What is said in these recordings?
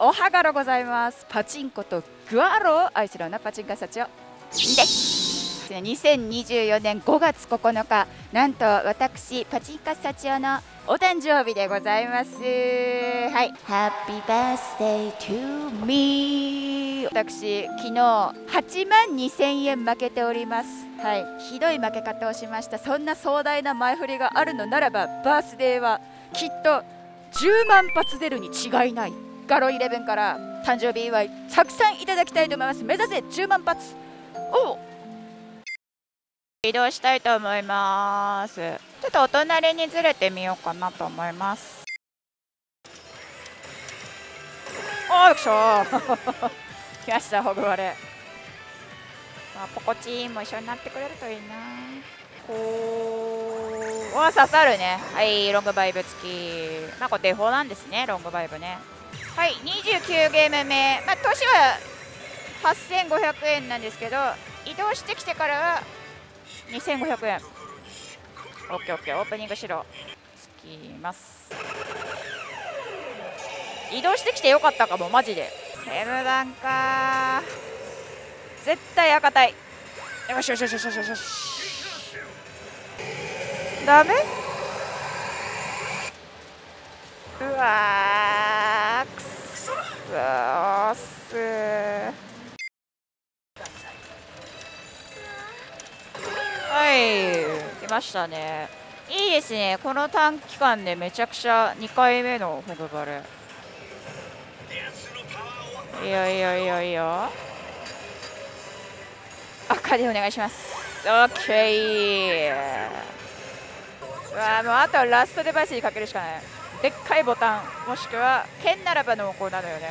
おはがろございます。パチンコとグアロを愛するようなパチンカサチオです2024年5月9日なんと私パチンカサチオのお誕生日でございます。はい。ハッピーバースデートゥーミー私昨日8万2000円負けております。はい。ひどい負け方をしました。そんな壮大な前振りがあるのならばバースデーはきっと10万発出るに違いないガロイレブンから誕生日祝いたくさんいただきたいと思います。目指せ10万発。お移動したいと思います。ちょっとお隣にずれてみようかなと思います。およくしょ。来ましたホグワレ。まあ、ポコチンも一緒になってくれるといいな。こう。わ刺さるね。はいロングバイブ付き。まあこれデフォなんですねロングバイブね。はい29ゲーム目。まあ年は8500円なんですけど移動してきてからは2500円。OKOK オープニングしろ。つきます。移動してきてよかったかもマジで。M 番か。絶対赤たいよしよしよしよしよしよし。ダメ？うわーす。はい。来ましたね。いいですね。この短期間でめちゃくちゃ2回目のホグバレいいよいいよいいよいいよ赤でお願いします。オッケー。うわもうあとはラストデバイスにかけるしかない。でっかいボタンもしくは剣ならば濃厚なのよね。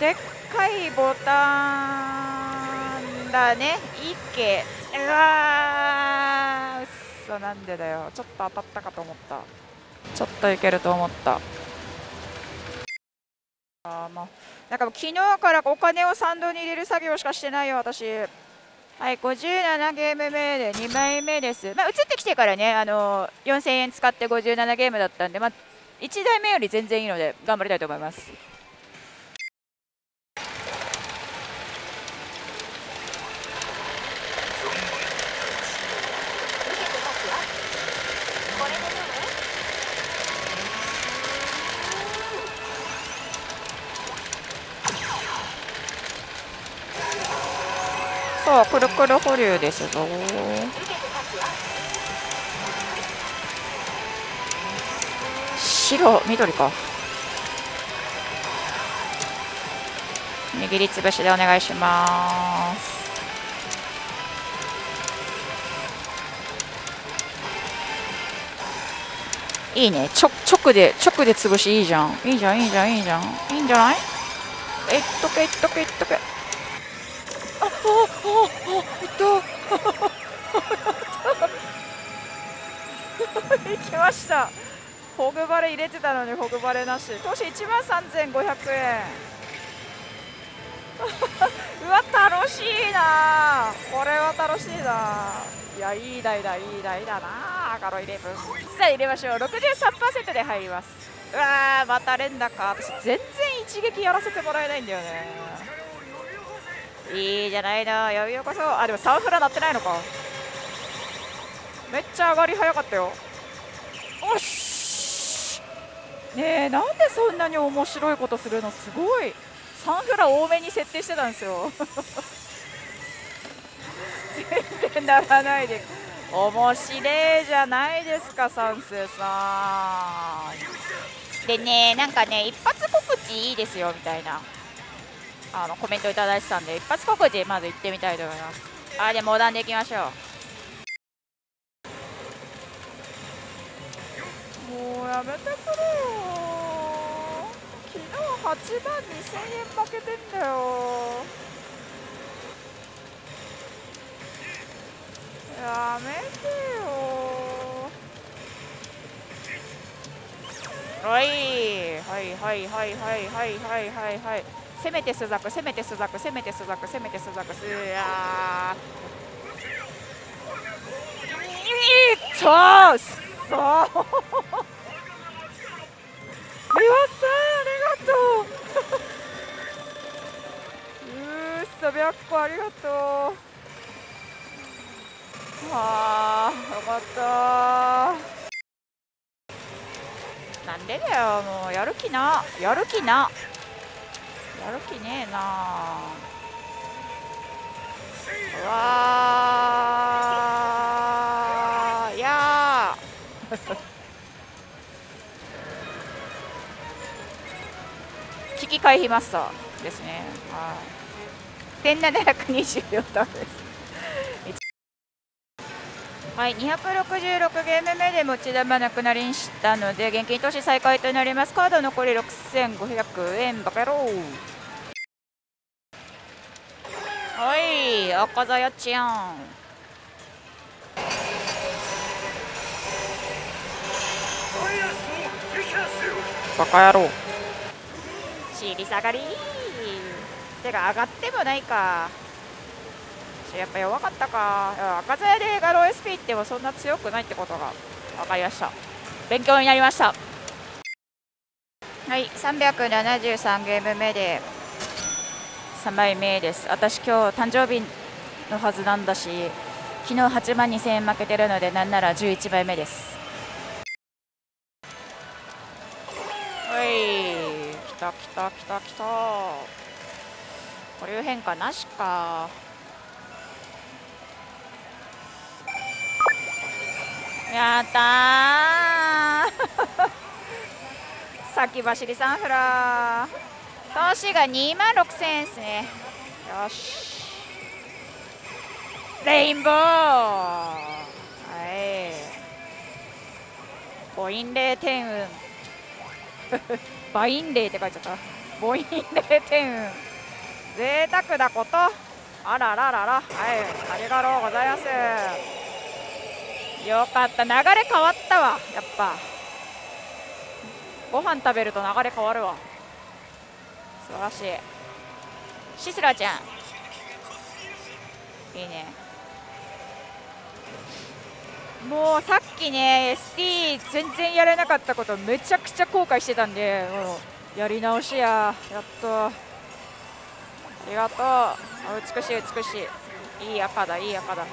でっかいボタンだね。いけ。うわー。うそなんでだよ。ちょっと当たったかと思った。ちょっといけると思った。あまあ。なんかもう昨日からお金をサンドに入れる作業しかしてないよ私。はい57ゲーム目で2枚目です。まあ移ってきてからねあの4000円使って57ゲームだったんでまあ1台目より全然いいので頑張りたいと思います。そうくるくる保留ですぞ。白緑か。握りつぶしでお願いします。いいね。ちょ直で直で潰しいいじゃん。いいじゃんいいじゃんいいじゃん。いいんじゃない？えっとけえっとけえっとけ。ああああえっと行きましたホグバレ入れてたのにホグバレなし投資1万3500円うわ楽しいなこれは楽しいないやいい台だいい台だなガロイレブンさあ入れましょう63%で入りますうわまた連打か私全然一撃やらせてもらえないんだよねいいじゃないなやびよこそうあでもサンフラ鳴ってないのかめっちゃ上がり早かったよおしねえなんでそんなに面白いことするの？すごい。サンフラ多めに設定してたんですよ。全然ならないで。面白いじゃないですかサンスさん。でねなんかね一発告知いいですよみたいな。あのコメントいただいてたんで一発告知まず行ってみたいと思います。あでモダンでいきましょう。もうやめてくれよ。8万2000円負けてんだよ。やめてよ。はい。はいはいはいはいはいはいはいはい。せめてスザクせめてスザクせめてスザクせめてスザク。すやー。そうそ う。岩さんとう。うーそ白子ありがとうはあよかった。なんでだよもうやる気な。やる気なやる気ねえなうわ回避マスターですね。はい。1724ターンです。はい、266ゲーム目で持ち玉なくなりんしたので現金投資再開となります。カード残り6500円バカ野郎はい。赤座やちやん。バカ野郎。尻下がり。手が上がってもないか。やっぱ弱かったか。赤鞘でガロ SP ってもそんな強くないってことが。分かりました。勉強になりました。はい373ゲーム目で。3枚目です。私今日誕生日のはずなんだし昨日8万2000円負けてるのでなんなら11枚目ですたきたきたきた。こういう変化なしか。やった 先走りサンフラー。投資が2万6000円ですね。よし。レインボー。はい。母音0点運。バインレイって書いちゃった。母音0点運贅沢なこと。あらららら。はいありがとうございます。よかった。流れ変わったわ。やっぱ。ご飯食べると流れ変わるわ。素晴らしい。シスラちゃん。いいね。もうさっきね ST 全然やれなかったことめちゃくちゃ後悔してたんでもうやり直しややっと。ありがとう。美しい美しい。いい赤だいい赤だ。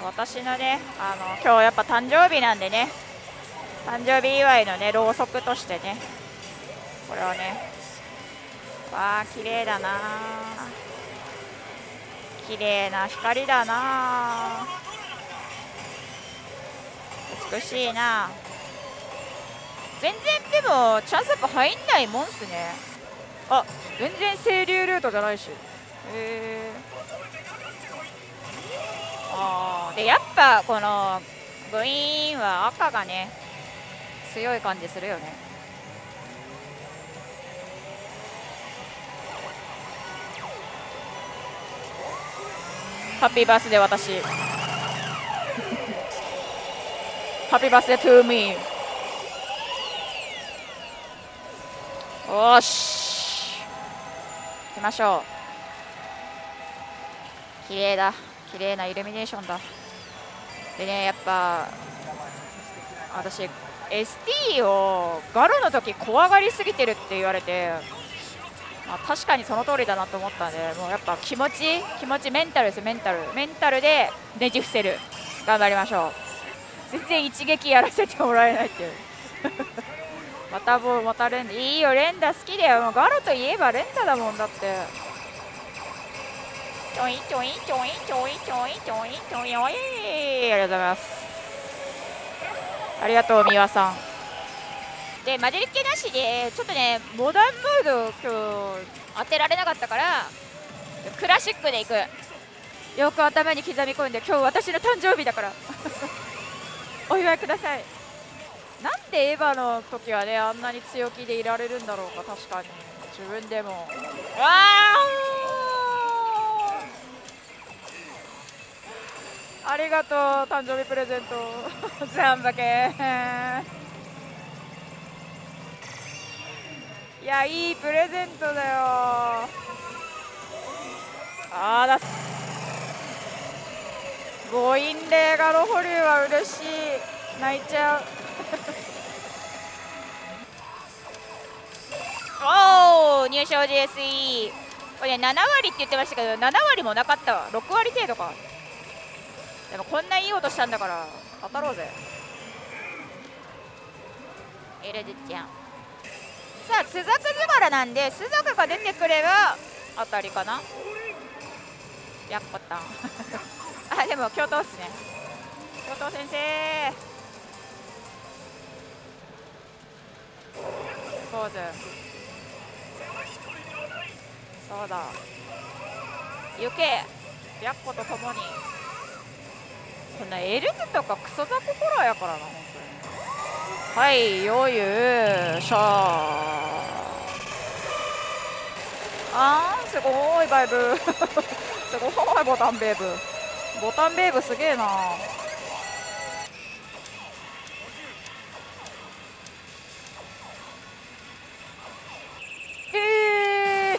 私のねあの今日やっぱ誕生日なんでね誕生日祝いのねろうそくとしてねこれをねわあ綺麗だな綺麗な光だな美しいな。全然でもチャンスアップ入んないもんっすね。あ全然清流ルートじゃないし。へえあでやっぱこの部員は赤がね強い感じするよね。ハッピーバースデー私。ハッピーバースデートゥーミーよし行きましょう。綺麗だ。綺麗なイルミネーションだ。でねやっぱ私 ST をガロの時怖がりすぎてるって言われて、まあ、確かにその通りだなと思ったんでもうやっぱ気持ち気持ちメンタルですメンタル。メンタルでねじ伏せる。頑張りましょう。全然一撃やらせてもらえないっていう。またボールまた連打いいよ連打好きだよ。もうガロといえば連打だもんだって。ちょいちょいちょいちょいちょいちょいちょいおい。ありがとうございます。ありがとう三輪さん。で混じりっ気なしでちょっとねモダンムード今日当てられなかったからクラシックでいく。よく頭に刻み込んで今日私の誕生日だから。お祝いください。なんでエヴァの時はねあんなに強気でいられるんだろうか。確かに。自分でも。わあありがとう誕生日プレゼント。ザンバケいやいいプレゼントだよ。あーだっす。母音でガロ保留は嬉しい。泣いちゃう。おお入賞 GSE これ、ね、7割って言ってましたけど7割もなかったわ。6割程度か。でもこんないい音したんだから当たろうぜ。エレジちゃん。さあスザクズガラなんでスザクが出てくれば当たりかな。やっこたん。あでも教頭っすね。教頭先生。ポーズ。そうだ。行け。やっことともに。こんなエルズとかクソザコホラーやからな本当に。はいよゆしゃあーすごいバイブ すごいボタンベーブボタンベーブすげえな。え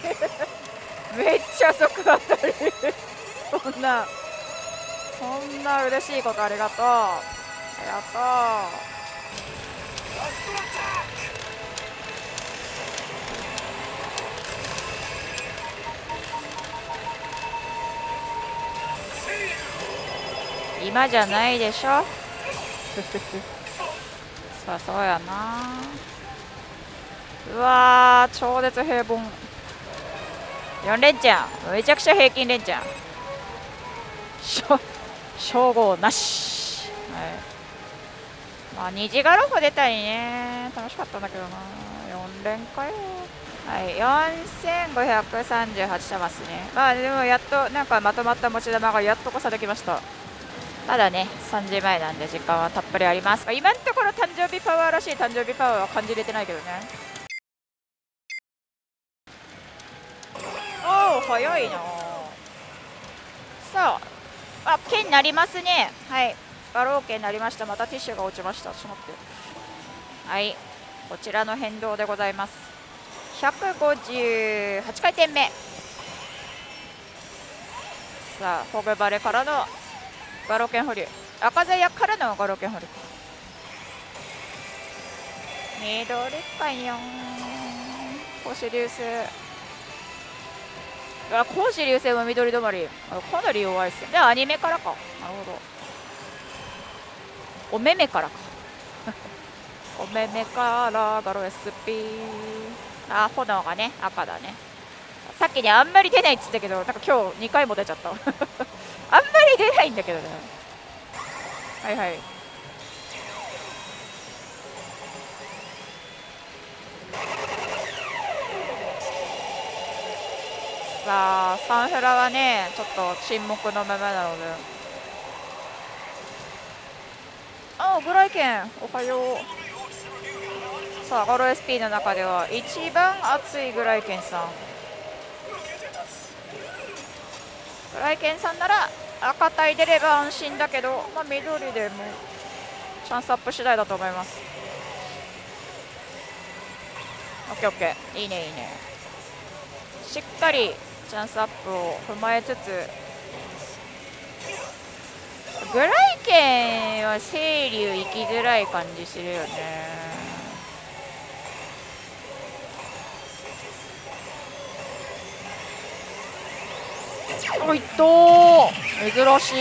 ー、めっちゃ速当たり。そんなそんな嬉しいことありがとう。ありがとう。今じゃないでしょ？さあそうやな。うわ超絶平凡。4連チャン。めちゃくちゃ平均連チャン。称号なし。はい。まあ虹ガロフ出たりね。楽しかったんだけどな。4連かよ。はい。4538玉っすね。まあでもやっとなんかまとまった持ち玉がやっとこさできました。まだね3時前なんで時間はたっぷりあります。今のところ誕生日パワーらしい誕生日パワーは感じれてないけどね。おお早いな。さああ剣になりますね。はい。バロー剣になりました。またティッシュが落ちました。ちょっと待って。はい。こちらの変動でございます。158回転目。さあホグバレからのガロケン保留赤座屋からのガロケン保留緑かよ。コシ流星。あコシ流星も緑止まり。かなり弱いっすよでアニメからか。なるほど。お目目からか。お目目からガロ SP あ炎がね赤だね。さっきねあんまり出ないっつったけどなんか今日2回も出ちゃった。あんまり出ないんだけどね。はいはい。さあサンフラはねちょっと沈黙のままなので。あグライケンおはよう。さあゴロ SP の中では一番熱いグライケンさん。グライケンさんなら赤帯出れば安心だけど、まあ、緑でもチャンスアップ次第だと思います。オッケーオッケー。いいねいいね。しっかりチャンスアップを踏まえつつグライケンは清流行きづらい感じするよね。おいっと珍しい。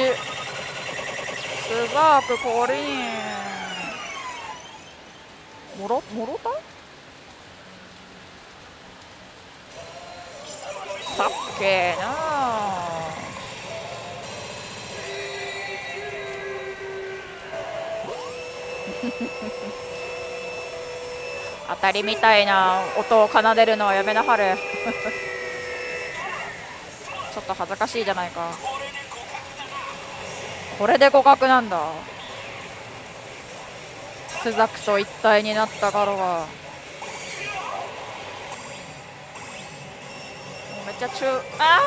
スバークコリン。もろもろたかっけえな 当たりみたいな音を奏でるのはやめなはれちょっと恥ずかしいじゃないか。これで互角なんだ。スザクと一体になったガロが。めっちゃ中あ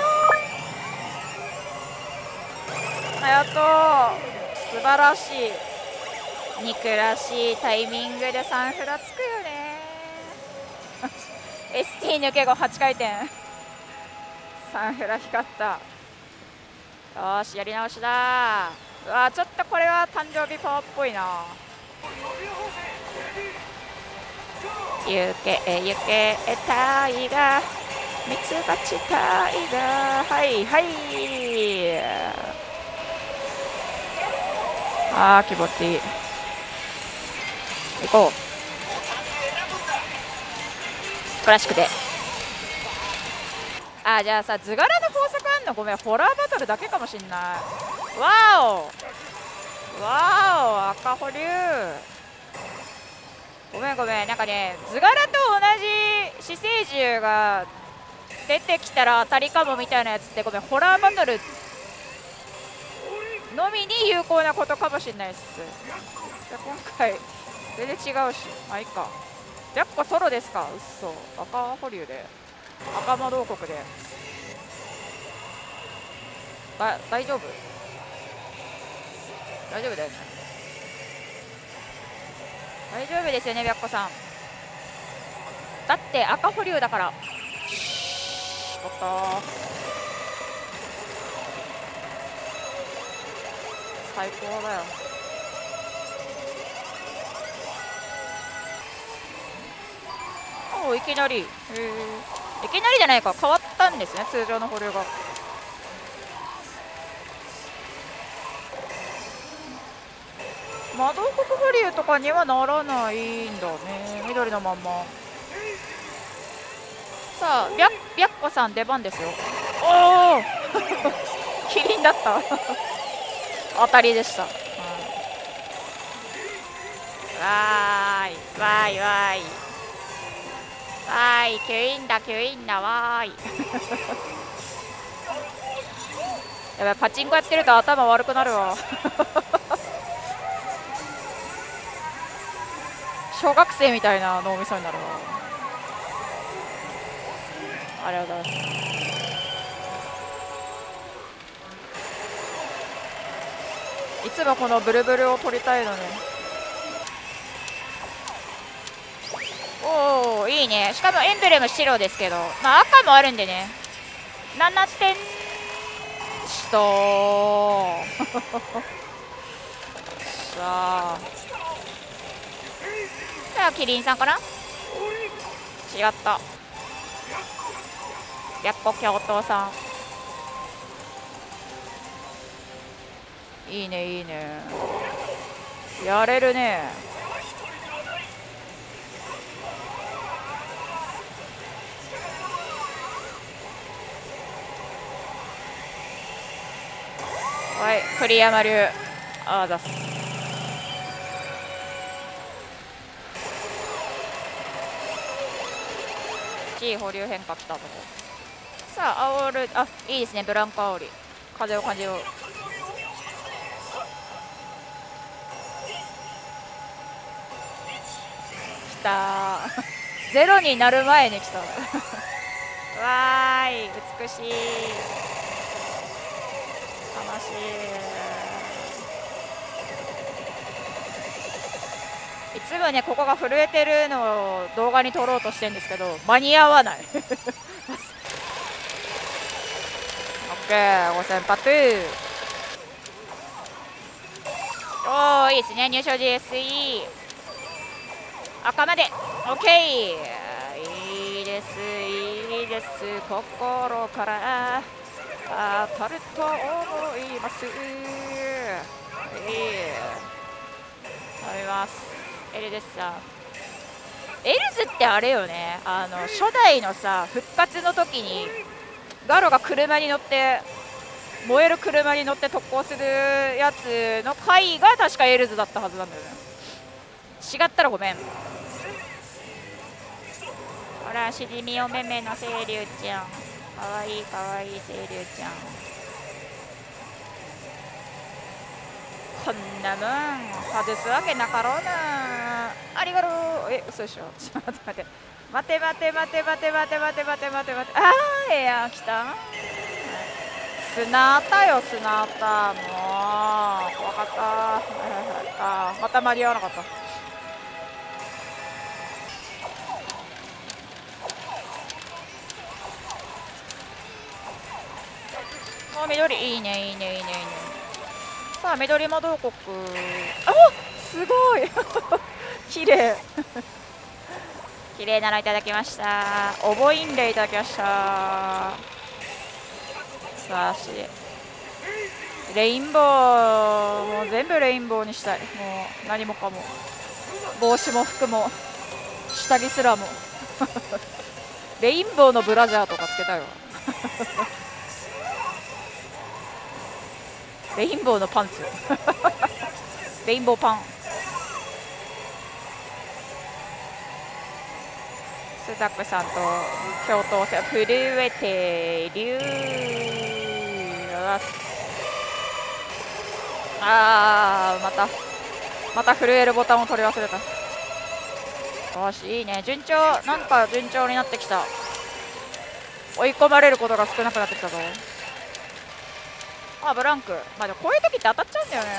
あやっと素晴らしい。肉らしいタイミングで3フラつくよね。ST 抜け後8回転。サンフラ光った。よしやり直しだ。うわちょっとこれは誕生日パワーっぽいな。ゆけゆけタイガミツバチタイガー。はいはい。あー気持ちいい。行こう。クラシックで。あじゃあさ図柄の工作あんの？ごめんホラーバトルだけかもしんない。わお。わお赤保留。ごめんごめん。なんかね図柄と同じ死生獣が出てきたら当たりかもみたいなやつってごめんホラーバトルのみに有効なことかもしれないっす。じゃ今回全然違うし。まあいいか。やっぱソロですか？うっそ。赤保留で。赤魔王国で。だ大丈夫？大丈夫だよね。大丈夫ですよね白子さん。だって赤保留だから。取った最高だよ。おおいきなり。へえいきなりじゃないか。変わったんですね通常の保留が。窓国保留とかにはならないんだね。緑のまんま。さあ白白子さん出番ですよ。おお キリンだった。当たりでした、はい、わーいわーいわーい。わーいキュインだキュインだわーい。やばいパチンコやってると頭悪くなるわ。小学生みたいな脳みそになるわ。ありがとうございます。いつもこのブルブルを取りたいのにおおいいね。しかもエンブレム白ですけど。まあ赤もあるんでね。7点しと。さあ。じゃあキリンさんかな？違った。白子教頭さん。いいねいいね。やれるね。はい栗山流あざす地保留変化来たとこ。さあ煽るあいいですねブランコ煽り風を感じよう。きた ゼロになる前に来た。わーい美しい。悲しい。いつもねここが震えてるのを動画に撮ろうとしてるんですけど間に合わない。オッケー5000パッおおいいですね入賞 GSE 赤まで。オッケー。いいですいいです。心から。当たると思います。いい食べます。エルですさ。エルズってあれよね。あの初代のさ復活の時にガロが車に乗って燃える車に乗って特攻するやつの回が確かエルズだったはずなんだよね。違ったらごめん。ほらしじみおめめの清流ちゃん。かわいいかわいい清流ちゃん。こんなもん外すわけなかろうな。ありがとう。え嘘でしょ。ちょっと待って待って。待て待て待て待て待て待て待て待てああええやん来た。砂あったよ砂あった。もう怖かった。はいはいはい。あまた間に合わなかった。あ緑いいねいいねいいねいいね。さあ緑魔導国。あすごい。綺麗。綺麗なのいただきました。おぼいんでいただきました。さあしレインボーもう全部レインボーにしたい。もう何もかも。帽子も服も。下着すらも。レインボーのブラジャーとかつけたいわレインボーのパンツ。レインボーパン。スザクさんと共闘戦震えて竜あーまた。また震えるボタンを取り忘れた。よしいいね。順調。なんか順調になってきた。追い込まれることが少なくなってきたぞ。あブランク。まあでもこういう時って当たっちゃうんだよね。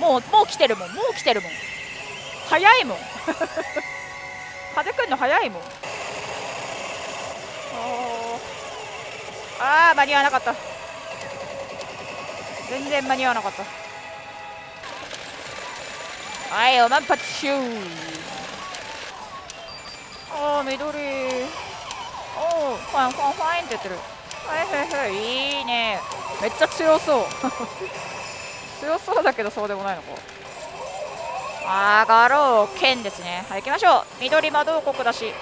もうもう来てるもんもう来てるもん。早いもん。風くんの早いもん。ああ間に合わなかった。全然間に合わなかった。はいおまんぱちしゅー。ああ緑。おおファンファンファインって言ってる。はいはいはいいいね。めっちゃ強そう。強そうだけどそうでもないのか。上がろう剣ですね。はい行きましょう。緑魔導国だし。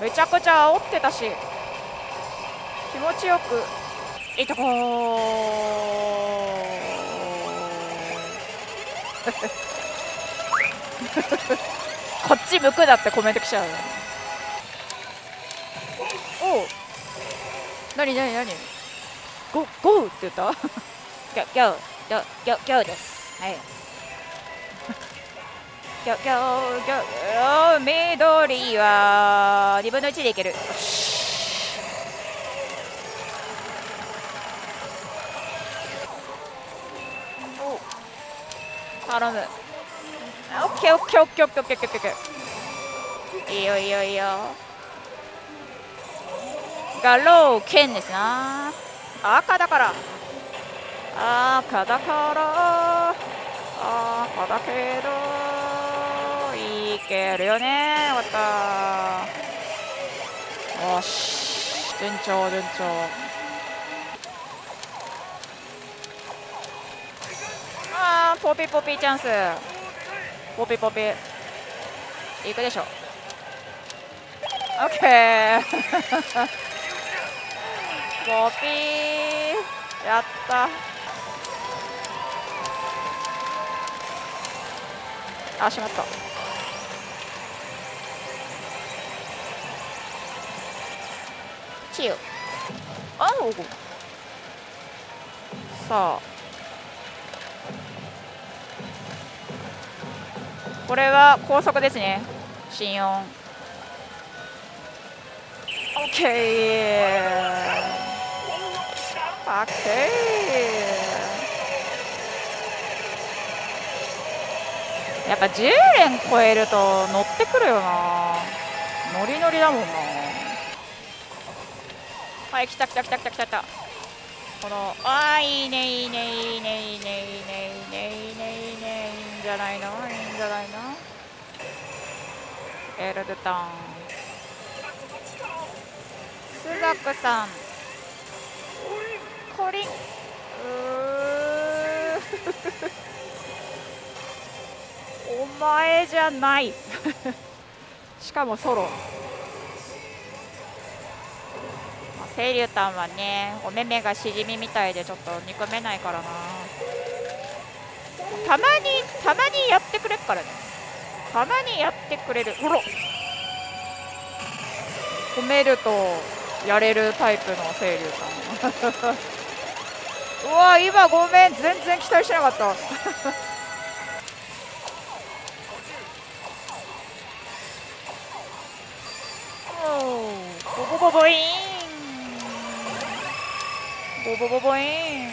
めちゃくちゃ煽ってたし。気持ちよく。いいとこ こっち向くだってコメント来ちゃうおおなになになにゴゴーって言った？ギョギョギョギョギョです。はい。ギョギョギョ緑は2分の1でいける。よし頼む。オッケーオッケーオッケーオッケーオッケーオッケー。いいよいいよいいよガロー剣ですな。赤だから。赤だから。赤だけどいけるよね終わった。よし順調順調。あーポピポピチャンス。ポピポピ。いくでしょ。オッケー。ポピー。やった。あしまった。チユあお。さあ。これは高速ですね。心音。OK OK やっぱ10連超えると乗ってくるよな。ノリノリだもんな。はい来た来た来た来た来た来た。このあーいいねいいねいいねいいねいいねいいねいいねいいねいいんじゃないの？いいんじゃないの？エルドタン。スザクさん。コリン。お前じゃない。しかもソロ。清流タンはねお目目がしじみみたいでちょっと憎めないからな。たまにたまにやってくれっからね。たまにやってくれる。ほら褒めるとやれるタイプの清流タンうわ今ごめん全然期待してなかった。ボボボボイーン。ボボボボイン。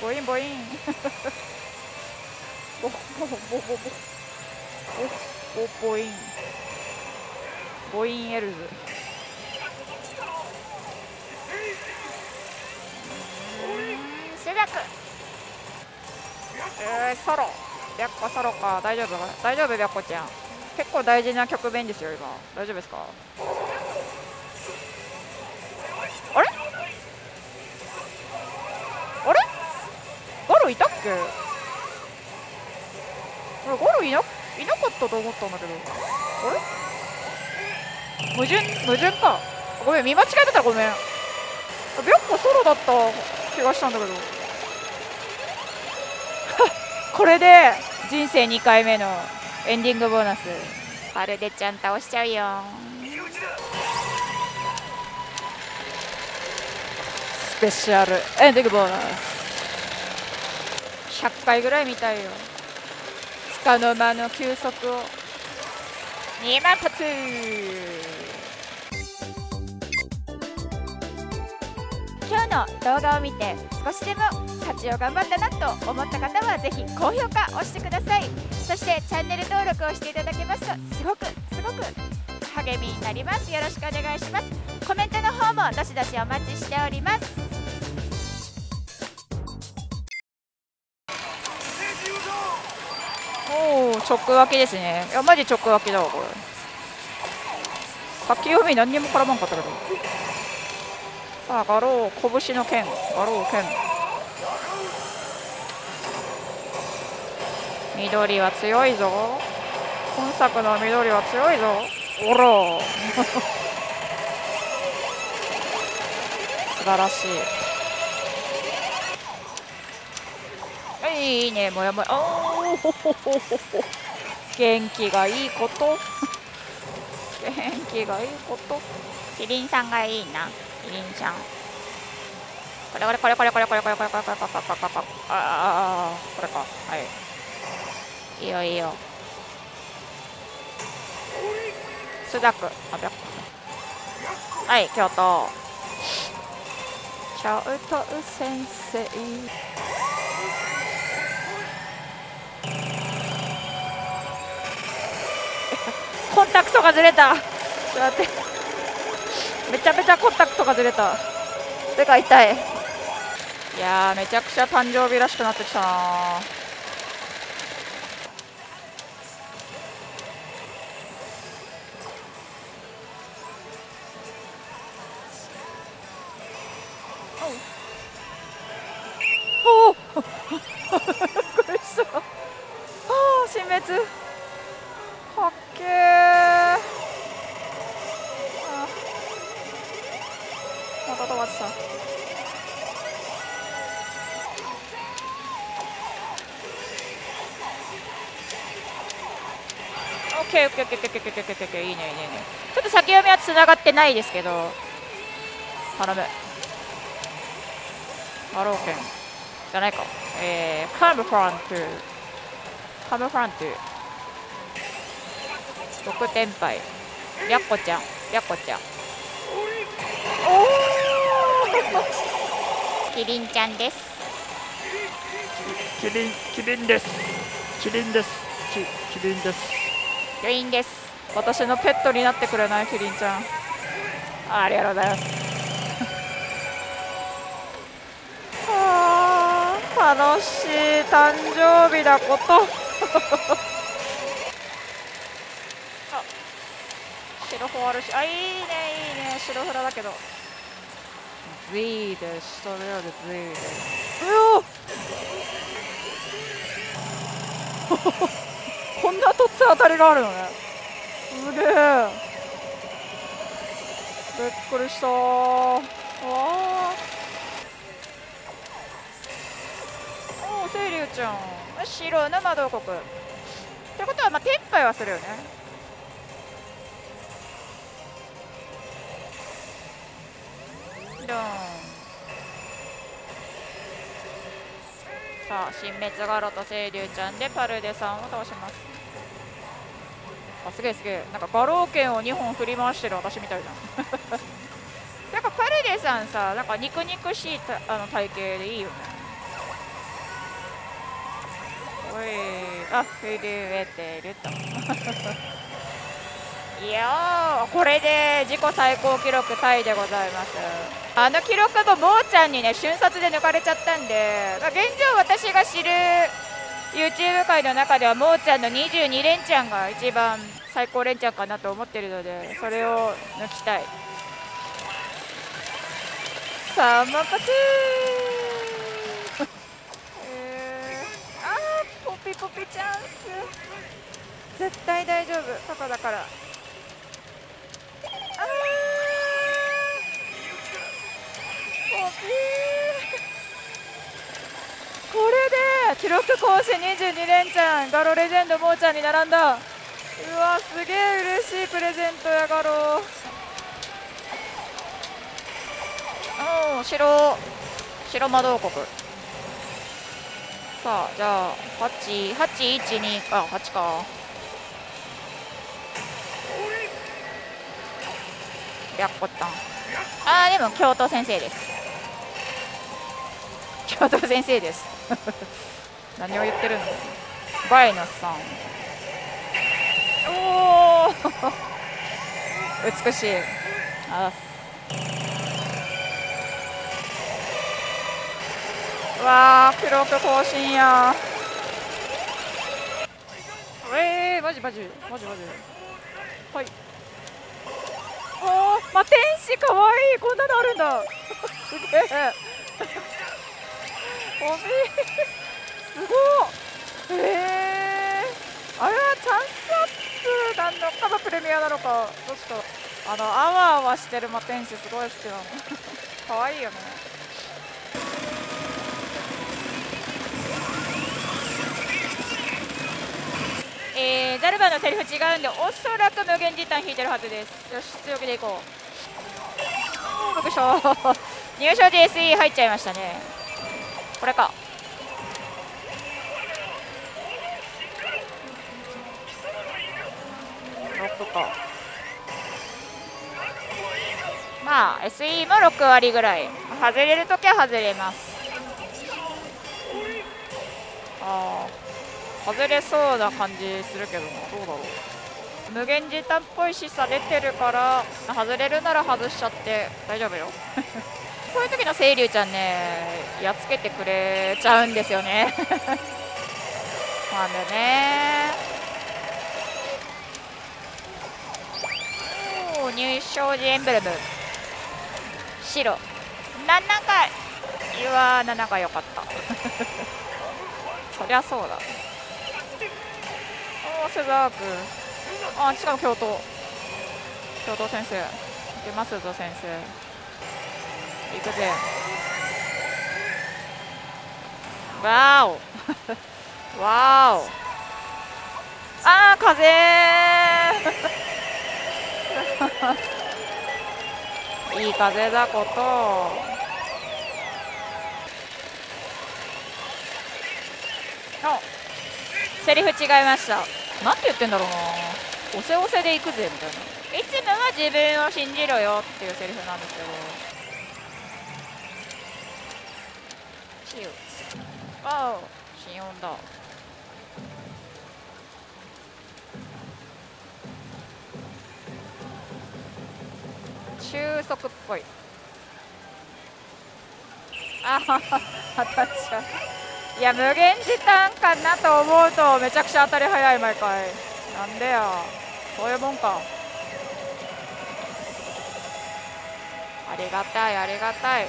ボインボイン。ボボボボボボボボボインボインエルズスダクえー、ソロ。白子ソロか。大丈夫？大丈夫白子ちゃん。結構大事な局面ですよ今。大丈夫ですか？あれ？あれ？ガロいたっけ？俺ガロいないなかったと思ったんだけど。あれ？矛盾？矛盾か。ごめん見間違えてたらごめん。白子ソロだった気がしたんだけど。これで人生2回目のエンディングボーナス。パルデちゃん倒しちゃうよ。スペシャルエンディングボーナス。100回ぐらい見たいよ。つかの間の休息を。2万発今日の動画を見て少しでも活用頑張ったなと思った方はぜひ高評価押してください。そしてチャンネル登録をしていただけますとすごくすごく励みになります。よろしくお願いします。コメントの方もどしどしお待ちしております。おお直分けですね。いやマジ直分けだわこれ。先読み何にも絡まんかったけど。さあ画廊拳の剣。画廊剣緑は強いぞ。本作の緑は強いぞ。おろ 素晴らしい。いいねもやもや。おお元気がいいこと。元気がいいこと。キリンさんがいいな。キリンちゃん。これこれこれこれこれこれこれこれこれこれこれこれこれこれああこれかはいいいよいいよスダクあ百はい京都京都先生コンタクトがずれたちょっと待ってめちゃめちゃコンタクトがずれた。手が痛い。いやめちゃくちゃ誕生日らしくなってきたなオッケーオッケーいいねいいねいいねちょっと先読みはつながってないですけど頼むハローケンじゃないかえー、カムフラントカムフラント6点杯りゃっこちゃんりゃっこちゃんおおキリンちゃんです。キリンキリンです。キリンです。キキリンです。キリンです。私のペットになってくれないキリンちゃん。ありがとうございます。あー楽しい誕生日だこと。あ白フォあるし。あいいねいいね。白フラだけど Z ですとりあえず Z ですうおこんな突然当たりがあるのねすげえびっくりした。わあおお清流ちゃん。白の魔導国。ってことはまあ撤廃はするよね。ドンさあ新滅ガロと清流ちゃんでパルデさんを倒します。あすげえすげえ。なんかガロー剣を2本振り回してる私みたいじゃん。なんかパルデさんさなんか肉肉しいたあの体型でいいよね。おいあ震えてると。いやこれで自己最高記録タイでございます。あの記録ももーちゃんにね瞬殺で抜かれちゃったんで、まあ、現状私が知る YouTube 界の中ではもーちゃんの22連チャンが一番最高連チャンかなと思ってるのでそれを抜きたい。さあマパチえー、あーポピポピチャンス。絶対大丈夫。パパだから。これで記録更新22連チャンガロレジェンドモーちゃんに並んだ。うわすげえ嬉しいプレゼントやガロ。おお白白魔導国。さあじゃあ8812あ8か。やっこったん。あーでも京都先生です。京都先生です。何を言ってるの？バイナスさん。おお美しい。あわあ記録更新や。えー、マジマジ。マジマジ。はい。まあ天使かわい。いこんなのあるんだ。すげえ。おび。すごいえー、あれはチャンスアップなのかがプレミアなのか。どっちかあのあわあわしてるまあ天使すごい好きなのかわいいよね。えー、ザルバのセリフ違うんでおそらく無限時短引いてるはずです。よし強気でいこう。びっくりした入賞で SE 入っちゃいましたね。これか。6か。まあ SE も6割ぐらい。外れるときは外れます。ああ外れそうな感じするけどな。どうだろう。無限時短っぽいしさ出てるから外れるなら外しちゃって大丈夫よ。こういう時の清流ちゃんねやっつけてくれちゃうんですよね。なんでね。お入賞時エンブレム。白。7回。うわー7が良かった。そりゃそうだおおスザークあしかも京都。京都先生。出ますぞ先生。行くぜ。わーお。わーお。あー風。いい風だこと。セリフ違いました。なんて言ってんだろうな。おせおせで行くぜみたいな。いつもは自分を信じろよっていうセリフなんですけど。シウああ心音だ。中速っぽい。あはは当たっちゃう。いや無限時短かなと思うとめちゃくちゃ当たり早い毎回。なんでや。そういうもんか。ありがたいありがたい。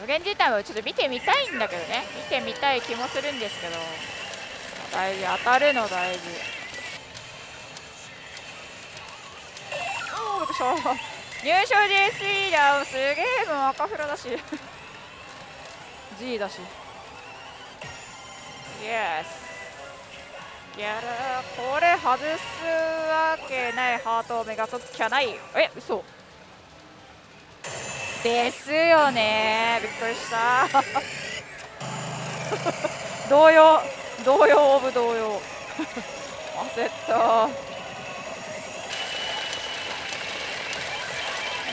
無限時短はちょっと見てみたいんだけどね。見てみたい気もするんですけど。大事当たるの大事。おおびっくりした。入賞 JC だすげえもう赤フラだし。G だし。Yes やる。これ外すわけない。ハートを磨くっきゃない。え嘘。ですよね。びっくりした。動揺動揺オブ動揺焦った。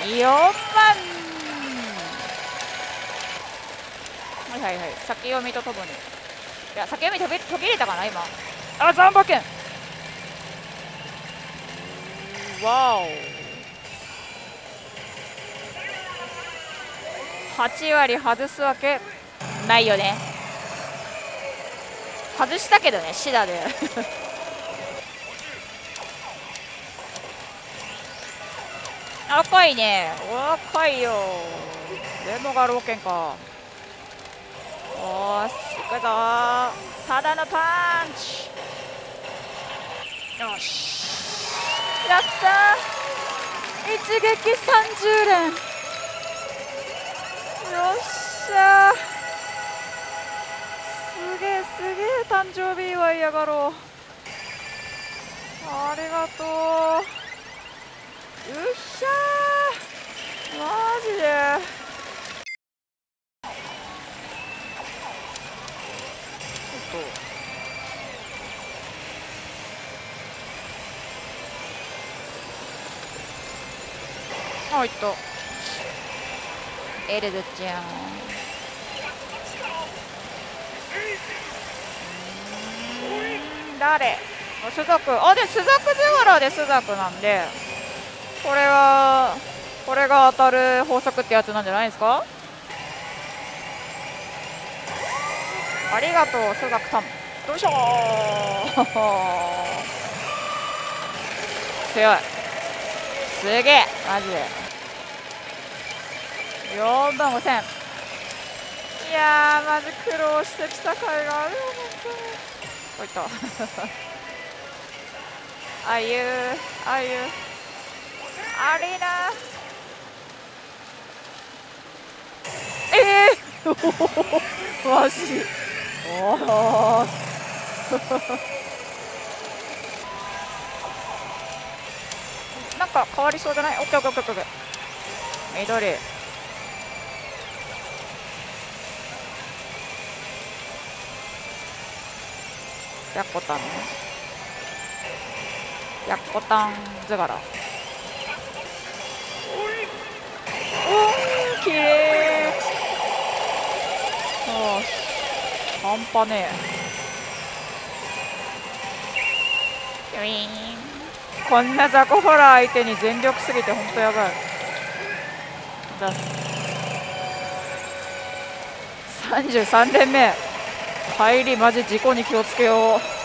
4万はいはいはい。先読みとともに。いや先読み途切途切れたかな今。あ三馬券。わお。8割外すわけ。ないよね。外したけどねシダで。赤いね。赤いよ。レモが老犬かよし行くぞ。ただのパンチ。よし。やった。一撃30連。よっしゃ。すげえすげえ誕生日祝いやがろう。ありがとう。うっしゃー。マジでちょっと。あいった。エルドちゃん。誰？スザク。あでスザクズワラでスザクなんでこれはこれが当たる法則ってやつなんじゃないですか？ありがとうスザクさん。どうしよう。強い。すげえマジで。4万5000いやーマジ苦労してきた甲斐があるよ本当にこういったああいうああいう。アリーナええー、マジお おなんか変わりそうじゃない？オッケーオッケーオッケーオッケー緑。やっこたん。ねやっこたん図柄。おーきれいよし半端ね。えこんな雑魚ホラー相手に全力すぎて本当やばい。だ33連目。入りマジ事故に気をつけよう。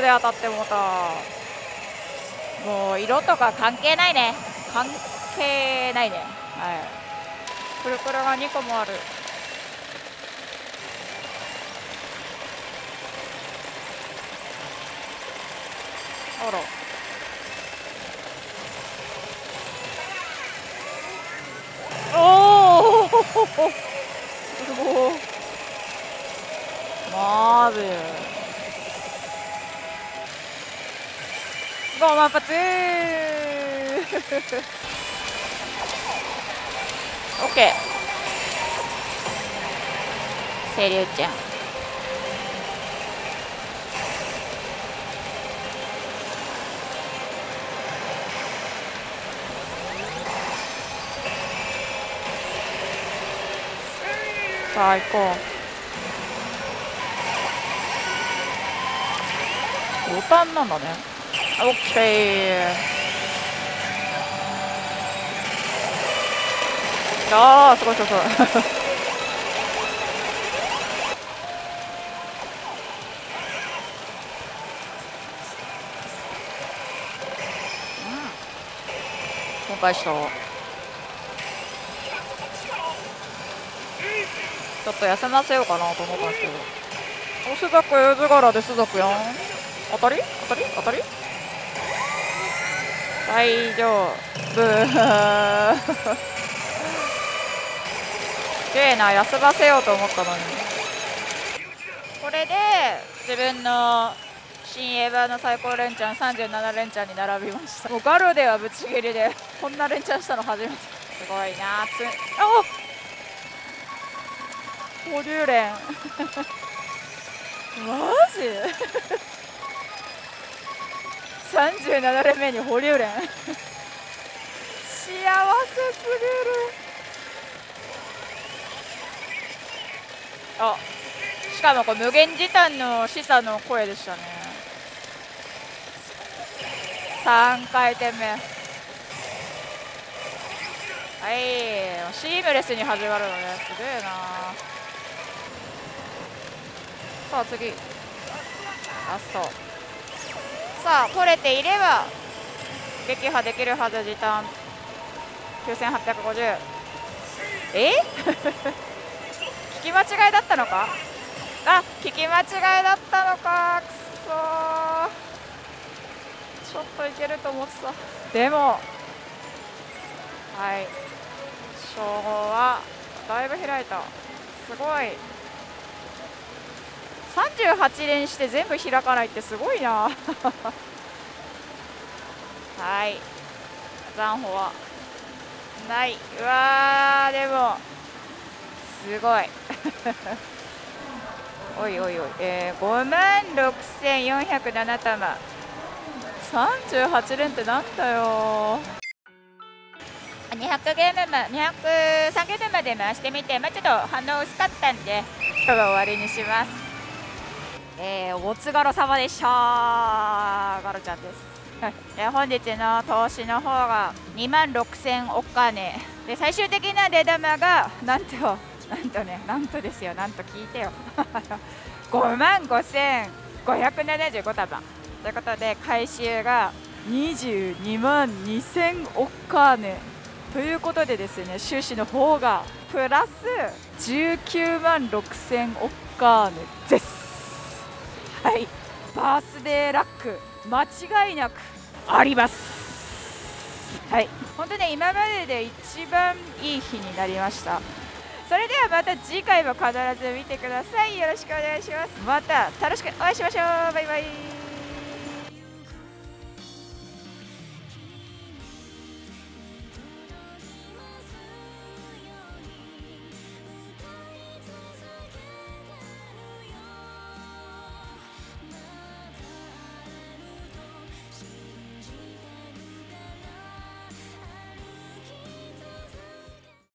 で当たってもうた。もう色とか関係ないね。関係ないね。はい。くるくるが2個もある。あら。おお すごいマジ5万発オッケー。清流ちゃん。さあ行こうボタンなんだねオッケーああすごいすごいすごいうん今回したちょっと痩せませようかなと思ったんですけどおスザクゆず柄でスザクやん当たり当たり当たり大丈夫。すげえな休ませようと思ったのに。これで自分の新エヴァの最高連チャン37連チャンに並びました。もうガルではぶち切りでこんな連チャンしたの初めて。すごいなつあ保留連。マジ？37連目に保留連。幸せすぎる。あしかもこう無限時短の示唆の声でしたね。3回転目。はいシームレスに始まるのね。すげえな。さあ次。ラスト。さあ取れていれば撃破できるはず時短。9850え？聞き間違いだったのか？あ聞き間違いだったのか。くそちょっといけると思ってた。でもはい。称号はだいぶ開いた。すごい。38連して全部開かないってすごいな。はい。残歩はない。うわでもすごい。おいおいおい、えー、5万6407玉38連ってなんだよ。200ゲームま203ゲームまで回してみて、まあ、ちょっと反応薄かったんで今日は終わりにしますえー、おつがろ様でした。ガロちゃんです。え本日の投資の方が2万6000お金で最終的な出玉がなんとなんとねなんとですよ。なんと聞いてよ。5万5575束。ということで回収が22万2000お金ということでですね収支の方がプラス19万6000お金です。はい。バースデーラック間違いなくあります。はい。本当ね今までで一番いい日になりました。それではまた次回も必ず見てください。よろしくお願いします。また楽しくお会いしましょう。バイバイ。